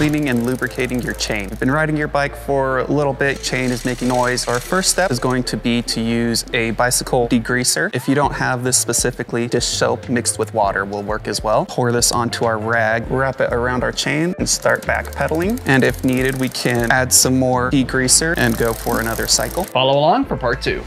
cleaning and lubricating your chain. You've been riding your bike for a little bit, chain is making noise. Our first step is going to be to use a bicycle degreaser. If you don't have this specifically, dish soap mixed with water will work as well. Pour this onto our rag, wrap it around our chain and start back pedaling. And if needed, we can add some more degreaser and go for another cycle. Follow along for part two.